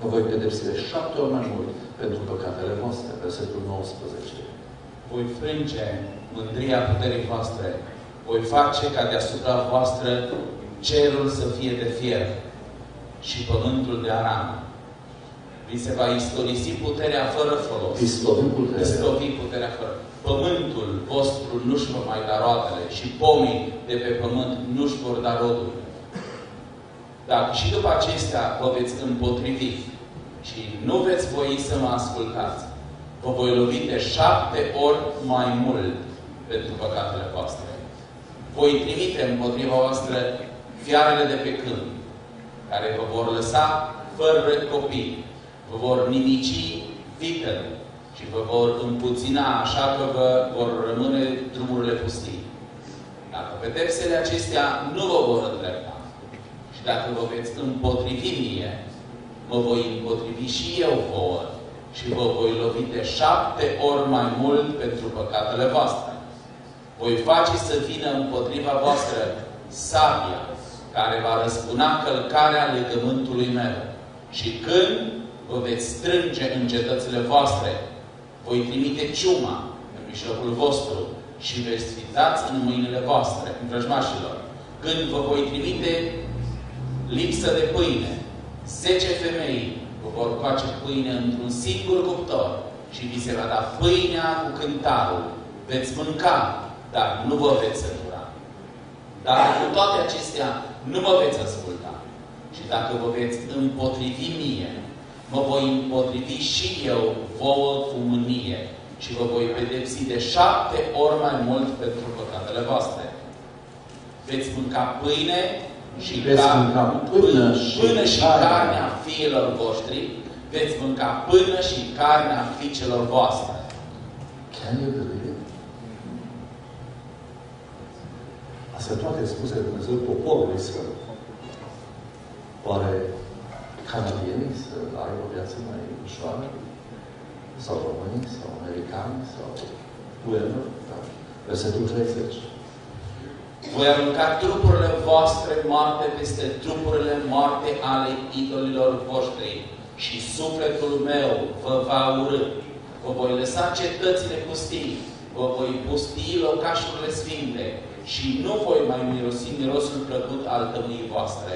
vă voi pedepsi de șapte ori mai mult pentru păcatele voastre. Versetul 19. Voi frânge mândria puterii voastre. Voi face ca deasupra voastră cerul să fie de fier și pământul de aram vi se va istorisi puterea fără folos. Islovi puterea. Islovi puterea fără. Pământul vostru nu-și va mai da roadele și pomii de pe pământ nu-și vor da rodul. Dar și după acestea vă veți împotrivi și nu veți voi să mă ascultați. Vă voi lovi de șapte ori mai mult pentru păcatele voastre. Voi trimite împotriva voastră fiarele de pe câmp, care vă vor lăsa fără copii vă vor nimici vitele și vă vor împuțina așa că vă vor rămâne drumurile pustii. Dacă pedepsele acestea nu vă vor îndrepta și dacă vă veți împotrivi mie, mă voi împotrivi și eu vouă și vă voi lovi de șapte ori mai mult pentru păcatele voastre. Voi face să vină împotriva voastră sabia care va răspuna călcarea legământului meu. Și când vă veți strânge în cetățile voastre, voi trimite ciuma în mijlocul vostru și veți fi dați în mâinile voastre, în vrăjmașilor. Când vă voi trimite lipsă de pâine, zece femei vă vor coace pâine într-un singur cuptor și vi se va da pâinea cu cântarul. Veți mânca, dar nu vă veți sătura. Dar cu toate acestea nu vă veți asculta. Și dacă vă veți împotrivi mie, mă voi împotrivi și eu vouă cu mânie și vă voi pedepsi de șapte ori mai mult pentru păcatele voastre. Veți mânca pâine și veți car... mânca până, și, până și carnea. carnea fiilor voștri, veți mânca până și carnea fiicelor voastre. Can you believe it? Astea toate spuse de Dumnezeu poporului său. Oare canadienii să aibă o viață mai ușoară? Sau românii? Sau americani? Sau whoever? Da. Versetul 30. Voi arunca trupurile voastre moarte peste trupurile moarte ale idolilor voștri și sufletul meu vă va urâ. Vă voi lăsa cetățile pustii, vă voi pusti locașurile sfinte și nu voi mai mirosi mirosul plăcut al tămâii voastre.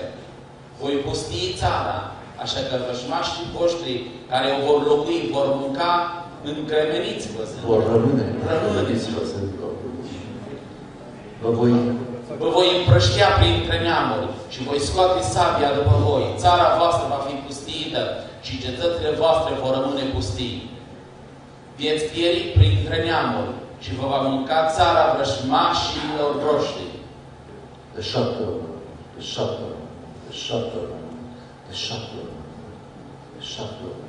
Voi pusti țara, așa că vrăjmașii voștri care o vor locui, vor mânca încremeniți văzând. Vor rămâne. Rămâneți. văzând locul. Vă voi Vă voi împrăștia printre neamuri și voi scoate sabia după voi. Țara voastră va fi pustită și cetățile voastre vor rămâne pustii. Veți pieri printre neamuri și vă va mânca țara vrășmașilor voștri. de șapte ori, de șapte ori, de șapte ori, de șapte ori, de șapte ori.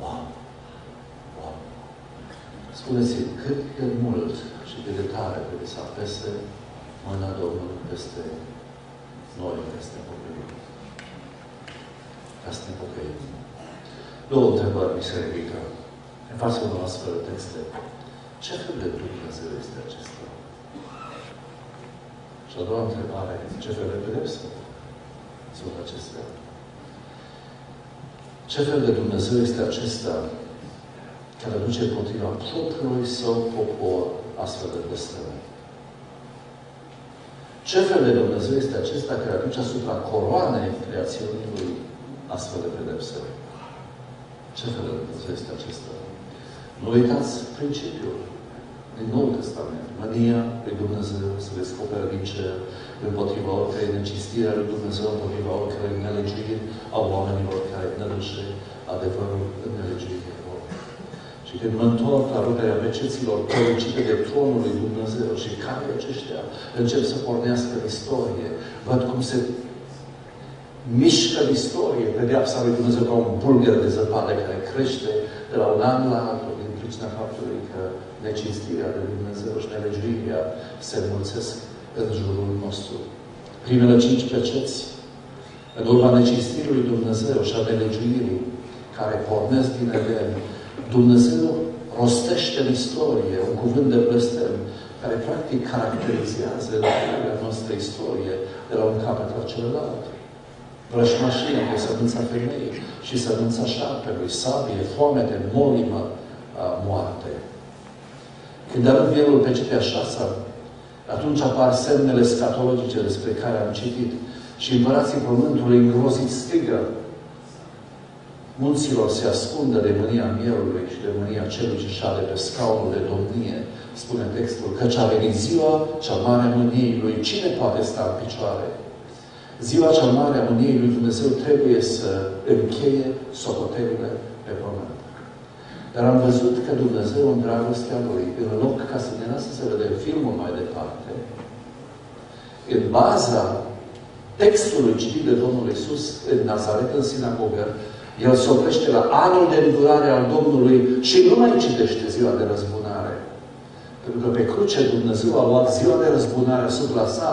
Wow! Wow! Spuneți-mi cât de mult și cât de tare trebuie să apese mâna Domnului peste noi, peste copilul. Ca să ne pocăim. Două întrebări mi se ridică. În fața unor astfel de texte. Ce fel de Dumnezeu este acesta? Și a doua întrebare, ce fel de pedepsă sunt acestea? Ce fel de Dumnezeu este acesta care duce împotriva propriului său popor astfel de blesteme? Ce fel de Dumnezeu este acesta care aduce asupra coroanei creațiunii lui astfel de pedepse? Ce fel de Dumnezeu este acesta? Nu uitați principiul din Noul Testament. Mânia lui Dumnezeu să descopere din cer împotriva oricărei necistire a lui Dumnezeu, împotriva oricărei nelegiri a oamenilor care nălușe adevărul în nelegirile lor. Și când mă întorc la ruperea veceților porucite de tronul lui Dumnezeu și care aceștia încep să pornească în istorie, văd cum se mișcă în istorie pedeapsa lui Dumnezeu ca un bulgăr de zăpadă care crește de la un an la altul din pricina faptului că necinstirea de Dumnezeu și nelegiuirea se mulțesc în jurul nostru. Primele cinci peceți, în urma necinstirii lui Dumnezeu și a nelegiuirii care pornesc din Eden, Dumnezeu rostește în istorie un cuvânt de blestem care practic caracterizează întreaga noastră istorie de la un capăt la celălalt. Vrășmașie de sămânța femeii și sămânța șarpelui, sabie, foamete, molimă, moarte. Când arăt vielul pe cetea șasea, atunci apar semnele scatologice despre care am citit. Și împărații pământului îngrozit strigă. Munților se ascundă de mânia mielului și de mânia celui ce șade pe scaunul de domnie, spune textul, căci a venit ziua cea mare a mâniei lui. Cine poate sta în picioare? Ziua cea mare a mâniei lui Dumnezeu trebuie să încheie socotelile pe pământ. Dar am văzut că Dumnezeu în dragostea Lui, în loc ca să ne lasă să vedem filmul mai departe, în baza textului citit de Domnul Isus în Nazaret, în sinagogă, el se oprește la anul de îndurare al Domnului și nu mai citește ziua de răzbunare. Pentru că pe cruce Dumnezeu a luat ziua de răzbunare asupra sa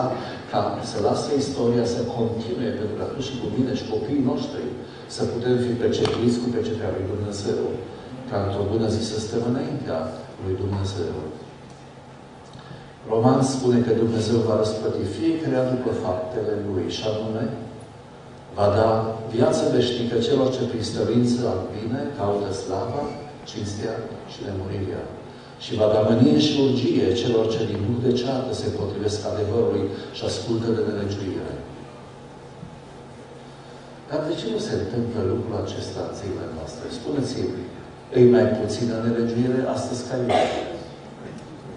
ca să lasă istoria să continue pentru că tu și cu mine și copiii noștri să putem fi pecetuiți cu pecetea lui Dumnezeu ca într-o bună zi să stăm înaintea lui Dumnezeu. Roman spune că Dumnezeu va răsplăti fiecare după faptele Lui și anume va da viață veșnică celor ce prin stărință al bine caută slava, cinstea și nemurirea. Și va da mânie și urgie celor ce din duc de ceartă se potrivesc adevărului și ascultă de nelegiuire. Dar de ce nu se întâmplă lucrul acesta în zilele noastre? Spuneți-mi, e mai puțină nelegiuire astăzi ca ieri.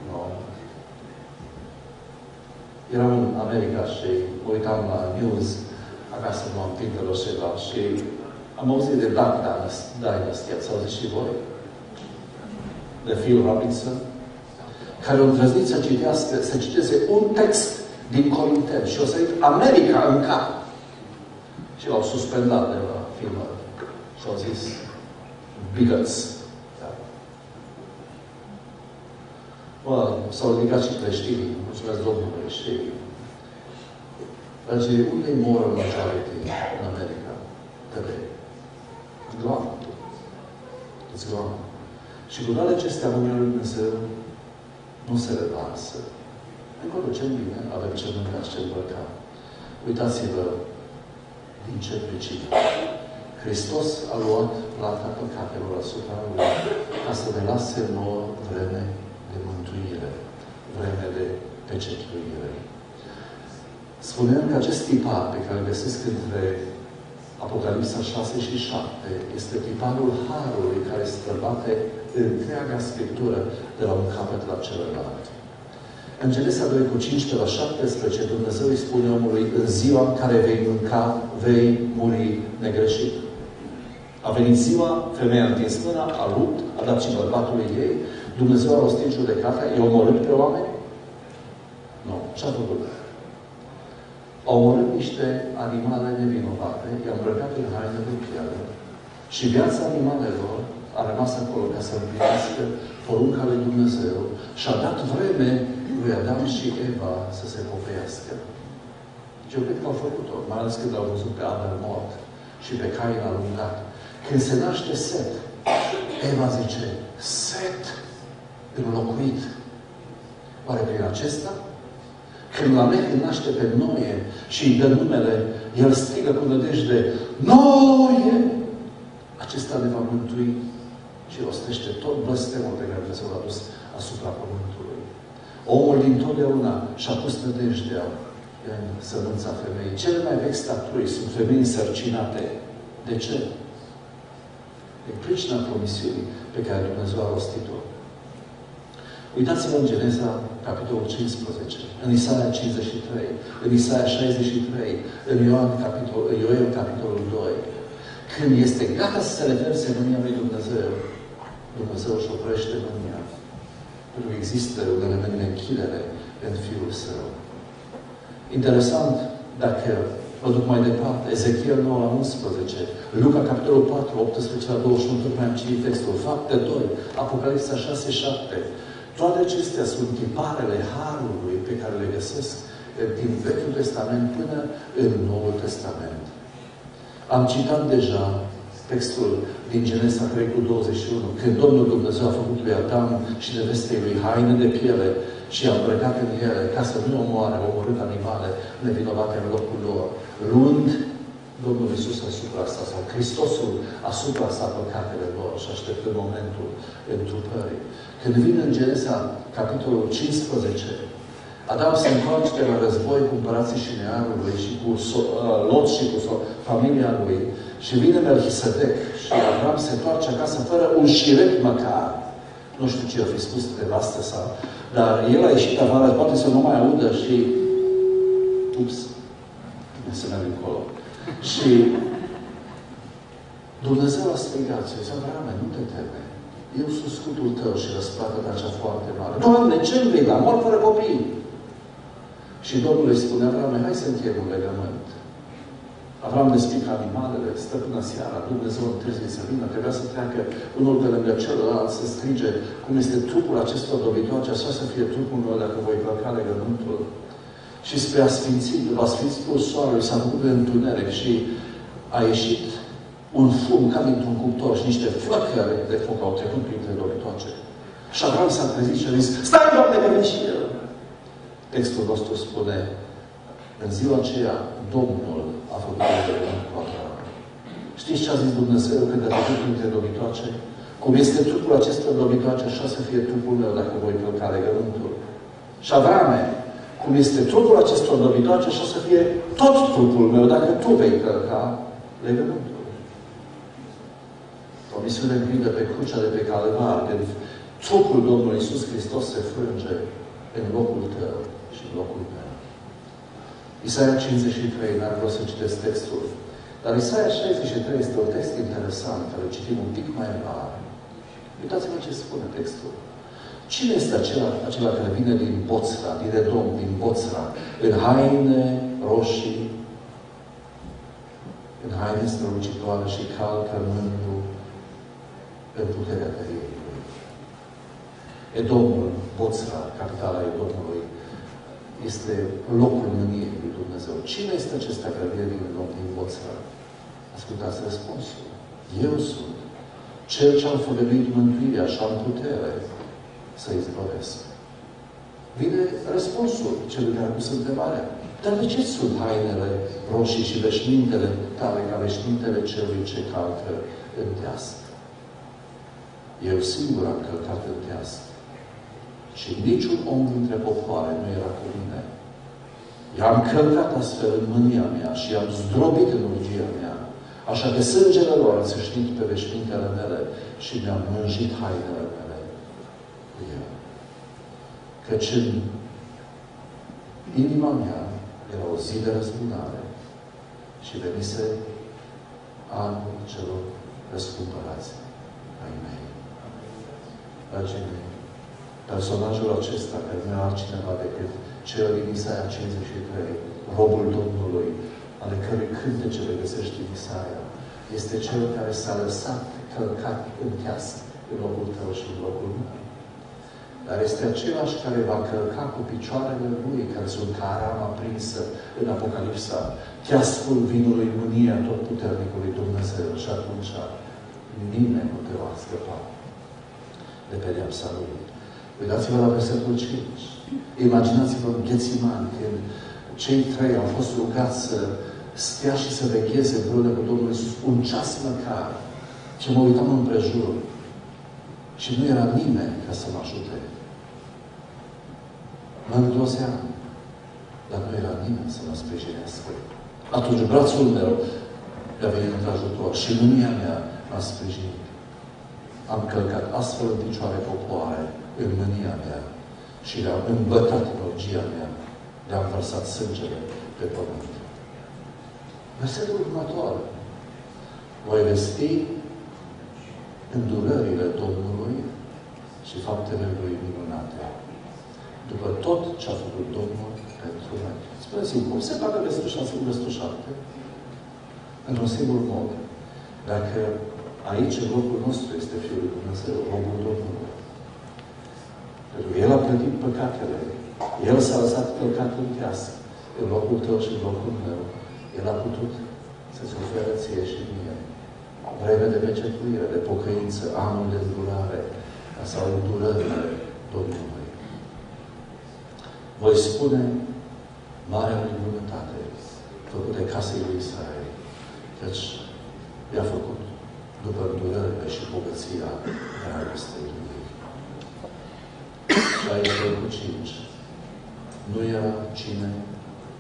No. Eram în America și uitam la news acasă nu am timp de ceva și am auzit de Dark Dynasty, ați auzit și voi? De Phil Robinson, care o îndrăznit să citească, să citeze un text din Corinteni și o să zic America în cap. Și l-au suspendat de la filmări. Și au zis, bigots. Da. Bă, s-au ridicat și creștinii, mulțumesc Domnului, și Dar zice, unde e moral majority în America? Today. It's gone. It's gone. Și cu toate acestea, Uniunea Lui Dumnezeu nu se revarsă. Încolo, ce bine, avem ce mânca și ce îmbrăca. Uitați-vă din ce pricină. Hristos a luat plata păcatelor asupra Lui ca să ne lase nouă vreme de mântuire, vreme de pecetuire. Spunem că acest tipar pe care îl găsesc între Apocalipsa 6 și 7 este tiparul Harului care străbate întreaga Scriptură de la un capăt la celălalt. În Genesa 2 cu 15 la 17, Dumnezeu îi spune omului, în ziua în care vei mânca, vei muri negreșit. A venit ziua, femeia a întins mâna, a rupt, a dat și bărbatului ei, Dumnezeu a rostit judecata, i-a omorât pe oameni? Nu. Ce-a făcut? A omorât niște animale nevinovate, i-a îmbrăcat în haine de piele și viața animalelor a rămas acolo ca să împlinească porunca lui Dumnezeu și a dat vreme lui Adam și Eva să se pocăiască. Și eu cred că au făcut-o, mai ales când au văzut pe Abel mort și pe Cain alungat. Când se naște Set, Eva zice, Set înlocuit. Oare prin acesta? Când la îl naște pe Noie și îi dă numele, el strigă cu nădejde, Noie! Acesta ne va mântui și rostește tot blestemul pe care Dumnezeu l-a dus asupra Pământului. Omul din totdeauna și-a pus nădejdea în sămânța femeii. Cele mai vechi statui sunt femei însărcinate. De ce? Din pricina promisiunii pe care Dumnezeu a rostit-o. Uitați-vă în Geneza, capitolul 15, în Isaia 53, în Isaia 63, în Ioan, capitol, Ioel, capitolul 2. Când este gata să se reverse mânia lui Dumnezeu, Dumnezeu își oprește mânia. Pentru că există un element de închidere în Fiul Său. Interesant, dacă Vă duc mai departe. Ezechiel 9 la 11. Luca, capitolul 4, 18 la 21. Tocmai am citit textul. Fapte 2. Apocalipsa 6, 7. Toate acestea sunt tiparele Harului pe care le găsesc din Vechiul Testament până în Noul Testament. Am citat deja textul din Genesa 3 cu 21, când Domnul Dumnezeu a făcut lui Adam și nevestei lui haine de piele și a îmbrăcat în ele ca să nu omoare, omorât animale nevinovate în locul lor, luând Domnul Iisus asupra asta, sau Hristosul asupra sa păcatele lor și așteptând momentul întrupării. Când vine în Genesa, capitolul 15, Adam se întoarce de la război cu împărații și neamului și cu so- uh, Lot și cu so- familia lui și vine Melchisedec și Abraham se întoarce acasă fără un șiret măcar. Nu știu ce a fi spus de vastă sa, dar el a ieșit afară, poate să nu mai audă și... Ups, să merg încolo. Și Dumnezeu a strigat și zis, Abraham, nu te teme. Eu sunt scutul tău și răsplată de acea foarte mare. Doamne, ce îmi vei da? Mor fără copii. Și Domnul îi spune, Abraham, hai să încheiem un legământ. Avram despică animalele, stă până seara, Dumnezeu întârzie să vină, trebuia să treacă unul pe lângă celălalt, să strige cum este trupul acestor dobitoace, așa să fie trupul meu dacă voi călca legământul. Și spre a sfinți, la sfințitul soarelui s-a făcut de întuneric și a ieșit un fum ca dintr-un cuptor și niște flăcări de foc au trecut printre dobitoace. Și Avram s-a trezit și a zis, stai, Doamne, că vine și el. Textul nostru spune, în ziua aceea, Domnul a făcut legământ cu Avram. Știți ce a zis Dumnezeu când a trecut printre dobitoace? Cum este trupul acestor dobitoace, așa să fie trupul meu dacă voi călca legământul. Și Avrame, cum este trupul acestor dobitoace, așa să fie tot trupul meu dacă tu vei călca legământul. Promisiune gridă pe crucea de pe Calvar, când trupul Domnului Iisus Hristos se frânge în locul tău și în locul meu. Isaia 53, n-ar vreau să citesc textul, dar Isaia 63 este un text interesant, care citim un pic mai rar. Uitați-vă ce spune textul. Cine este acela, acela care vine din Boțra, din Edom, din Boțra, în haine roșii, în haine strălucitoare și calcă mândru în puterea tăriei lui. Edomul, Boțra, capitala Edomului, este locul mâniei lui Dumnezeu. Cine este acesta care vine din Edom, din Boțra? Ascultați răspunsul. Eu sunt cel ce am făgăduit mântuirea și am putere să izbăvesc. Vine răspunsul celui care a pus întrebarea. Dar de ce sunt hainele roșii și veșmintele tale ca veșmintele celui ce calcă în teasc? Eu singur am călcat în teasc. Și niciun om dintre popoare nu era cu mine. I-am călcat astfel în mânia mea și i-am zdrobit în urgia mea. Așa că sângele lor a țâșnit pe veșmintele mele și mi-am mânjit hainele mele cu el. Căci în inima mea era o zi de răzbunare și venise anul celor răscumpărați ai mei. Dragii mei, personajul acesta, care nu era altcineva decât cel din Isaia 53, robul Domnului, ale cărui cântece le găsești în Isaia, este cel care s-a lăsat călcat în teasc în locul tău și în locul meu. Dar este același care va călca cu picioarele lui, care sunt ca arama prinsă în Apocalipsa, teascul vinului mânia tot puternicului Dumnezeu. Și atunci nimeni nu te va scăpa de pedeapsa lui. Uitați-vă la versetul 5. Imaginați-vă în Ghețiman, când cei trei au fost rugați să stea și să vegheze împreună cu Domnul Iisus un ceas măcar. Și mă uitam împrejur. Și nu era nimeni ca să mă ajute. Mă îngrozeam. Dar nu era nimeni să mă sprijinească. Atunci brațul meu mi-a venit în ajutor și mânia mea m-a sprijinit. Am călcat astfel în picioare popoare, în mânia mea și le-am îmbătat în orgia mea. Le-am vărsat sângele pe pământ. Versetul următor. Voi vesti îndurările Domnului și faptele Lui minunate. după tot ce a făcut Domnul pentru noi. Spuneți-mi, cum se poate versetul 6 cu versetul 7? Într-un singur mod. Dacă aici, în locul nostru, este Fiul lui Dumnezeu, omul Domnului. Pentru că El a plătit păcatele. El s-a lăsat călcat în piasă. În locul tău și în locul meu. El a putut să-ți ofere ție și mie. Vreme de pecetuire, de pocăință, anul de îndurare, sau îndurările Domnului. Voi spune marea lui bunătate făcute casei lui Israel, căci i-a făcut după îndurările și bogăția dragostei lui. Și aici cu cinci. Nu era cine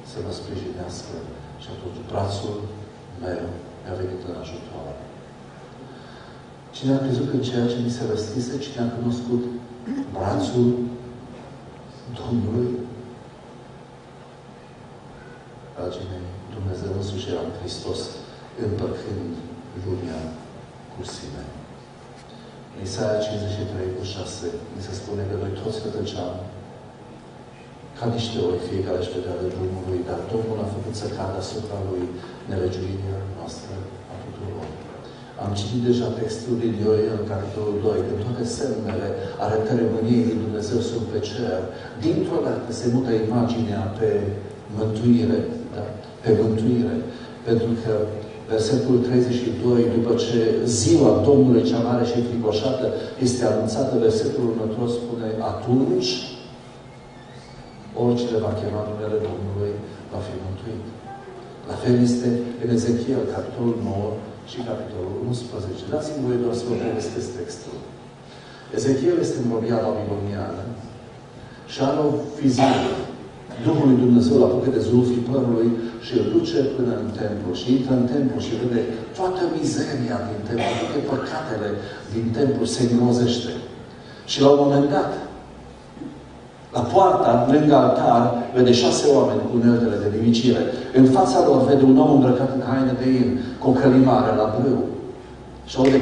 să mă sprijinească și atunci brațul meu mi-a venit în ajutor. Cine a crezut în ceea ce mi se răstise, cine a cunoscut brațul Domnului? Dragii mei, Dumnezeu însuși era în Hristos, împăcând lumea cu sine. În Isaia 53 cu 6, mi se spune că noi toți cătăceam ca niște ori fiecare își vedea de drumul lui, dar Domnul a făcut să cadă asupra lui nelegiuirea noastră a tuturor. Am citit deja textul din Ioel, capitolul 2, că toate semnele arătării mâniei lui Dumnezeu sunt pe cer. Dintr-o dată se mută imaginea pe mântuire, da? pe mântuire. Pentru că versetul 32, după ce ziua Domnului cea mare și fricoșată este anunțată, versetul următor spune, atunci oricine va chema numele Domnului va fi mântuit. La fel este în Ezechiel, capitolul 9 și capitolul 11. Dați-mi voie doar să vă povestesc textul. Ezechiel este în Moria babiloniană și are o viziune. Duhul lui Dumnezeu la apucă de zulfii părului și îl duce până în templu și intră în templu și vede toată mizeria din templu, toate păcatele din templu se îngrozește. Și la un moment dat, la poarta, lângă altar, vede șase oameni cu uneltele de nimicire. În fața lor vede un om îmbrăcat în haine de in, cu o călimare la brâu. Și aude